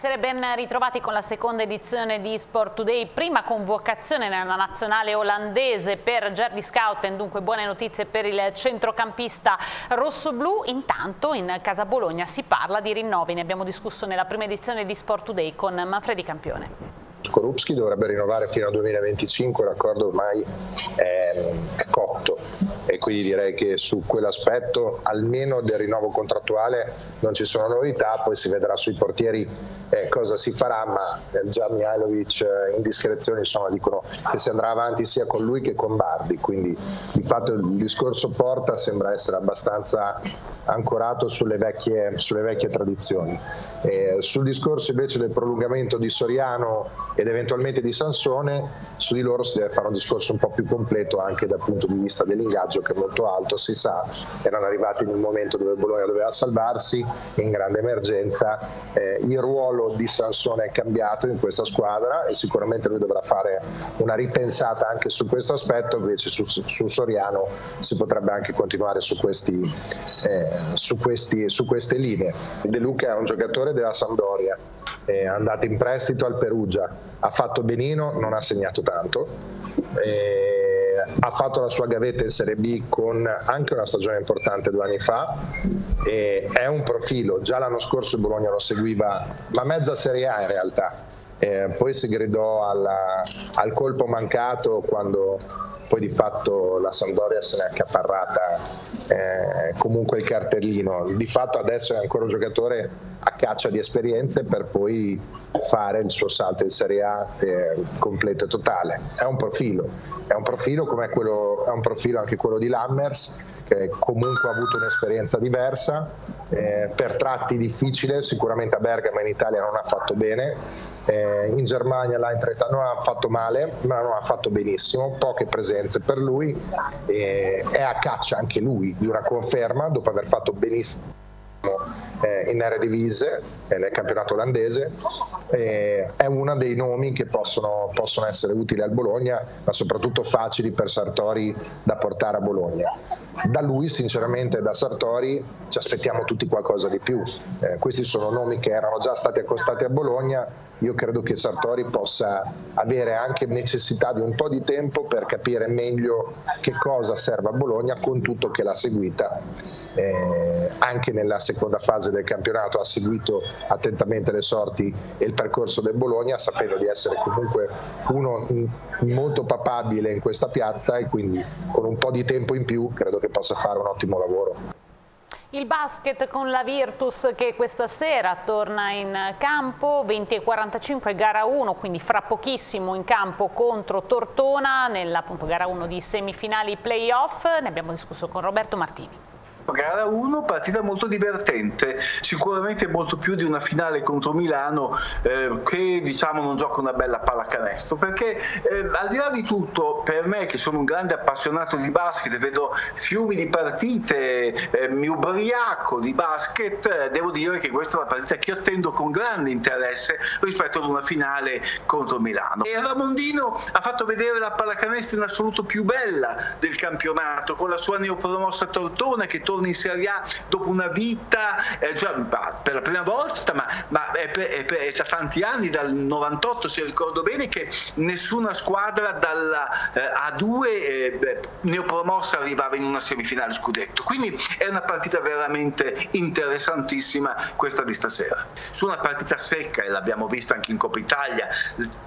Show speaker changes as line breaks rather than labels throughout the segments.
Buonasera e ben ritrovati con la seconda edizione di Sport Today, prima convocazione nella nazionale olandese per Gerdy Scouten, dunque buone notizie per il centrocampista rossoblu. Intanto in Casa Bologna si parla di rinnovi, ne abbiamo discusso nella prima edizione di Sport Today con Manfredi Campione.
Skorupski dovrebbe rinnovare fino al 2025, l'accordo ormai è, è, cotto e quindi direi che su quell'aspetto almeno del rinnovo contrattuale non ci sono novità, poi si vedrà sui portieri eh, cosa si farà, ma eh, già Mihailovic eh, indiscrezioni insomma, dicono che si andrà avanti sia con lui che con Bardi, quindi di fatto il discorso Porta sembra essere abbastanza ancorato sulle vecchie, sulle vecchie tradizioni. Eh, sul discorso invece del prolungamento di Soriano ed eventualmente di Sansone, su di loro si deve fare un discorso un po' più completo anche dal punto di vista dell'ingaggio che è molto alto, si sa, erano arrivati in un momento dove Bologna doveva salvarsi, in grande emergenza, eh, il ruolo di Sansone è cambiato in questa squadra e sicuramente lui dovrà fare una ripensata anche su questo aspetto, invece su, su Soriano si potrebbe anche continuare su, questi, eh, su, questi, su queste linee. De Luca è un giocatore della Sampdoria, è andato in prestito al Perugia, ha fatto benino, non ha segnato tanto, ha fatto la sua gavetta in Serie B con anche una stagione importante due anni fa, è un profilo, già l'anno scorso il Bologna lo seguiva, ma mezza Serie A in realtà, eh, poi si gridò alla, al colpo mancato quando poi di fatto la Sampdoria se n'è accaparrata eh, comunque il cartellino. Di fatto adesso è ancora un giocatore a caccia di esperienze per poi fare il suo salto in Serie A eh, completo e totale. È un profilo, è un profilo come quello, è un profilo anche quello di Lammers che comunque ha avuto un'esperienza diversa, eh, per tratti difficile, sicuramente a Bergamo in Italia non ha fatto bene, eh, in Germania l'Eintracht non ha fatto male, ma non ha fatto benissimo, poche presenze per lui, eh, è a caccia anche lui di una conferma dopo aver fatto benissimo eh, in Eredivisie, eh, nel campionato olandese, eh, è uno dei nomi che possono, possono, essere utili al Bologna, ma soprattutto facili per Sartori da portare a Bologna. Da lui, sinceramente, da Sartori ci aspettiamo tutti qualcosa di più. Eh, questi sono nomi che erano già stati accostati a Bologna, io credo che Sartori possa avere anche necessità di un po' di tempo per capire meglio che cosa serve a Bologna con tutto che l'ha seguita eh, anche nella seconda fase del campionato ha seguito attentamente le sorti e il percorso del Bologna sapendo di essere comunque uno molto papabile in questa piazza e quindi con un po' di tempo in più credo che possa fare un ottimo lavoro.
Il basket con la Virtus che questa sera torna in campo, 20 e 45 gara 1, quindi fra pochissimo in campo contro Tortona nella appunto, gara 1 di semifinali playoff. Ne abbiamo discusso con Roberto Martini.
Gara 1, partita molto divertente, sicuramente molto più di una finale contro Milano eh, che diciamo non gioca una bella pallacanestro, perché eh, al di là di tutto, per me che sono un grande appassionato di basket, vedo fiumi di partite, eh, mi ubriaco di basket, eh, devo dire che questa è una partita che io attendo con grande interesse rispetto ad una finale contro Milano. E Ramondino ha fatto vedere la pallacanestro in assoluto più bella del campionato, con la sua neopromossa Tortona che torna in Serie A dopo una vita eh, già, per la prima volta, ma, ma è, per, è, per, è, da tanti anni, dal 98 se ricordo bene, che nessuna squadra dalla eh, A2 eh, neopromossa arrivava in una semifinale scudetto. Quindi è una partita veramente interessantissima questa di stasera. Su una partita secca, e l'abbiamo vista anche in Coppa Italia,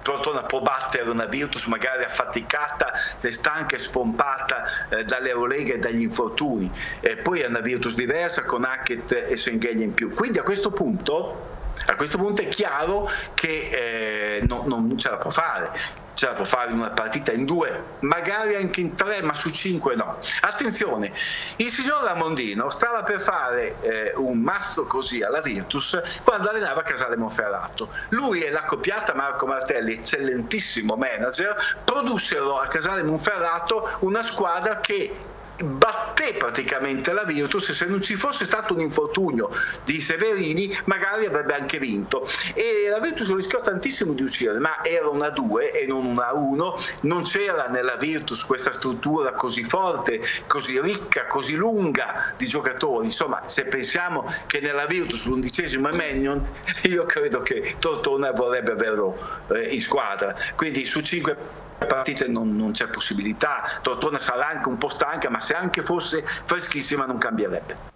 Tortona può battere una Virtus magari affaticata, stanca e spompata eh, dalle Eurolega e dagli infortuni. Eh, poi è una Virtus diversa con Hackett e Senghelia in più. Quindi a questo punto a questo punto è chiaro che eh, no, non ce la può fare ce la può fare in una partita in due, magari anche in tre, ma su cinque no. Attenzione, il signor Ramondino stava per fare eh, un mazzo così alla Virtus quando allenava Casale Monferrato. Lui e l'accoppiata Marco Martelli, eccellentissimo manager, produssero a Casale Monferrato una squadra che batté praticamente la Virtus se non ci fosse stato un infortunio di Severini magari avrebbe anche vinto. E la Virtus rischiò tantissimo di uscire ma era una 2 e non una 1 non c'era nella Virtus questa struttura così forte così ricca così lunga di giocatori. Insomma se pensiamo che nella Virtus l'undicesimo è Mannion io credo che Tortona vorrebbe averlo eh, in squadra. Quindi su 5 partite non, non c'è possibilità, Tortona sarà anche un po' stanca, ma se anche fosse freschissima non cambierebbe.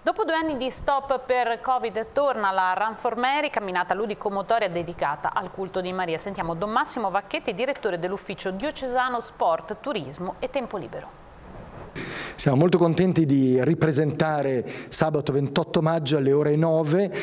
Dopo due anni di stop per Covid torna la Run for Mary, camminata ludico-motoria dedicata al culto di Maria. Sentiamo Don Massimo Vacchetti, direttore dell'ufficio diocesano Sport, Turismo e Tempo Libero.
Siamo molto contenti di ripresentare sabato 28 maggio alle ore 9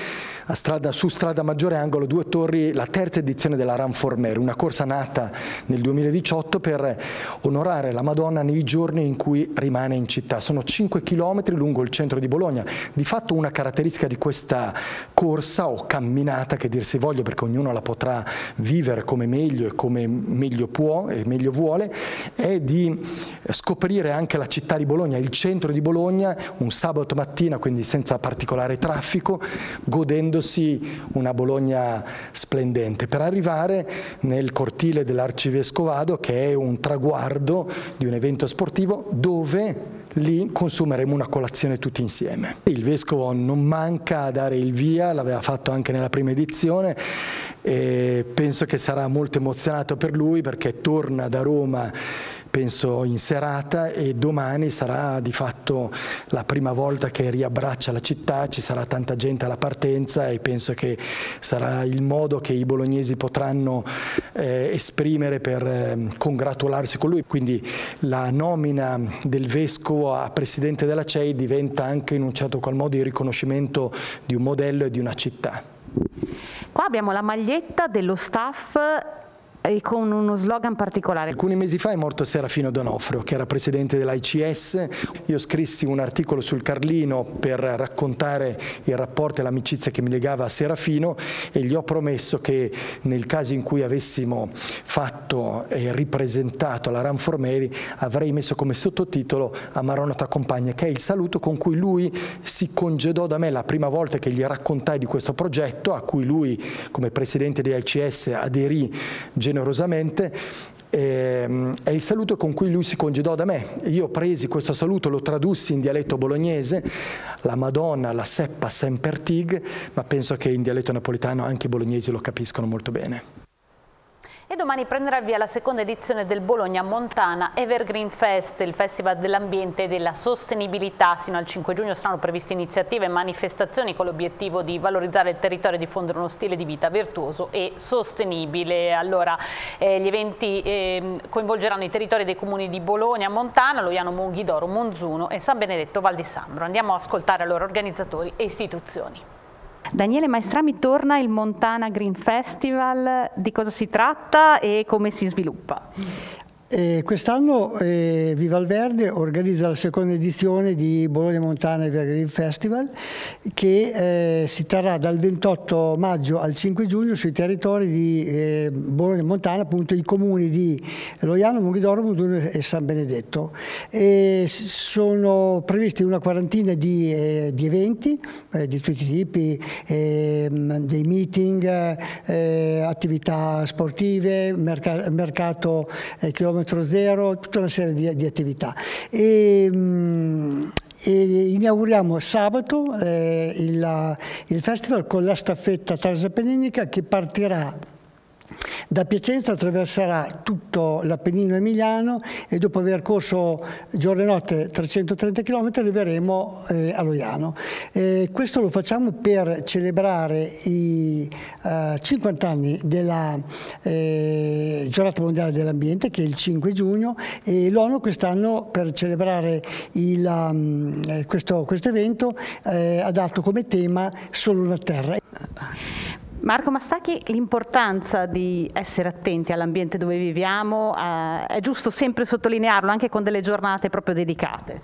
strada, su Strada Maggiore Angolo Due Torri la terza edizione della Run for Mary, una corsa nata nel 2018 per onorare la Madonna nei giorni in cui rimane in città. Sono 5 km lungo il centro di Bologna. Di fatto una caratteristica di questa corsa o camminata, che dir si voglia perché ognuno la potrà vivere come meglio e come meglio può e meglio vuole, è di scoprire anche la città di Bologna, il centro di Bologna, un sabato mattina, quindi senza particolare traffico, godendo godendosi una Bologna splendente, per arrivare nel cortile dell'Arcivescovado che è un traguardo di un evento sportivo dove lì consumeremo una colazione tutti insieme. Il Vescovo non manca a dare il via, l'aveva fatto anche nella prima edizione e penso che sarà molto emozionato per lui perché torna da Roma penso in serata e domani sarà di fatto la prima volta che riabbraccia la città, ci sarà tanta gente alla partenza e penso che sarà il modo che i bolognesi potranno eh, esprimere per eh, congratularsi con lui. Quindi la nomina del vescovo a presidente della CEI diventa anche in un certo qual modo il riconoscimento di un modello e di una città.
Qua abbiamo la maglietta dello staff e con uno slogan particolare.
Alcuni mesi fa è morto Serafino Donofrio, che era presidente dell'ICS. Io scrissi un articolo sul Carlino per raccontare il rapporto e l'amicizia che mi legava a Serafino e gli ho promesso che nel caso in cui avessimo fatto e ripresentato la Ranformeri avrei messo come sottotitolo a Maronata Compagna, che è il saluto con cui lui si congedò da me la prima volta che gli raccontai di questo progetto, a cui lui come presidente di ICS aderì generosamente generosamente ehm, è il saluto con cui lui si congedò da me. Io presi questo saluto, lo tradussi in dialetto bolognese, la Madonna la seppa semper tig, ma penso che in dialetto napolitano anche i bolognesi lo capiscono molto bene.
E domani prenderà via la seconda edizione del Bologna Montana Evergreen Fest, il festival dell'ambiente e della sostenibilità. Sino al 5 giugno saranno previste iniziative e manifestazioni con l'obiettivo di valorizzare il territorio e diffondere uno stile di vita virtuoso e sostenibile. Allora, eh, gli eventi eh, coinvolgeranno i territori dei comuni di Bologna, Montana, Loiano, Monghidoro, Monzuno e San Benedetto Val di Sambro. Andiamo a ascoltare i loro organizzatori e istituzioni. Daniele Maestrami torna il Montana Green Festival, di cosa si tratta e come si sviluppa?
Eh, quest'anno eh, Viva il Verde organizza la seconda edizione di Bologna Montana Evergreen Festival che eh, si terrà dal 28 maggio al 5 giugno sui territori di eh, Bologna Montana, appunto i comuni di Loiano, Monghidoro, Muduno e San Benedetto. E sono previsti una quarantina di, eh, di eventi eh, di tutti i tipi, ehm, dei meeting, attività sportive, merc mercato chilometrico chilometro zero, tutta una serie di, di attività. E, mm, e inauguriamo sabato eh, il, il, festival con la staffetta transapenninica che partirà da Piacenza attraverserà tutto l'Appennino emiliano e dopo aver corso giorno e notte 330 km arriveremo eh, a Loiano. Eh, questo lo facciamo per celebrare i eh, 50 anni della eh, giornata mondiale dell'ambiente che è il 5 giugno e l'ONU quest'anno per celebrare il, um, questo, questo, evento eh, ha dato come tema solo una terra.
Marco Mastacchi, l'importanza di essere attenti all'ambiente dove viviamo, eh, è giusto sempre sottolinearlo anche con delle giornate proprio dedicate?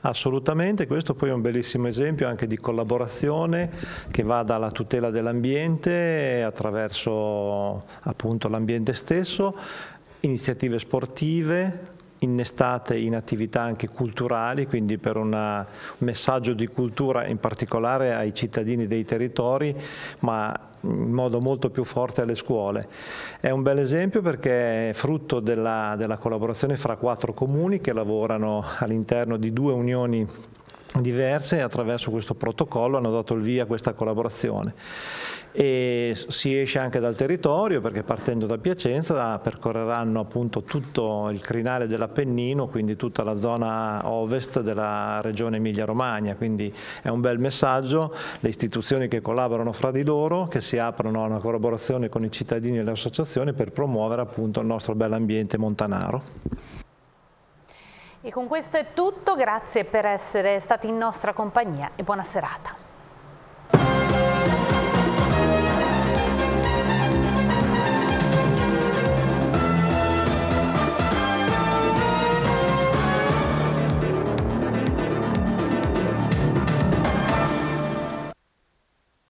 Assolutamente, questo poi è un bellissimo esempio anche di collaborazione che va dalla tutela dell'ambiente attraverso appunto l'ambiente stesso, iniziative sportive, innestate in attività anche culturali, quindi per una, un messaggio di cultura in particolare ai cittadini dei territori, ma in modo molto più forte alle scuole. È un bel esempio perché è frutto della, della collaborazione fra quattro comuni che lavorano all'interno di due unioni diverse e attraverso questo protocollo hanno dato il via a questa collaborazione e si esce anche dal territorio perché partendo da Piacenza percorreranno appunto tutto il crinale dell'Appennino, quindi tutta la zona ovest della regione Emilia-Romagna, quindi è un bel messaggio, le istituzioni che collaborano fra di loro, che si aprono a una collaborazione con i cittadini e le associazioni per promuovere appunto il nostro bell'ambiente montanaro.
E con questo è tutto, grazie per essere stati in nostra compagnia e buona serata.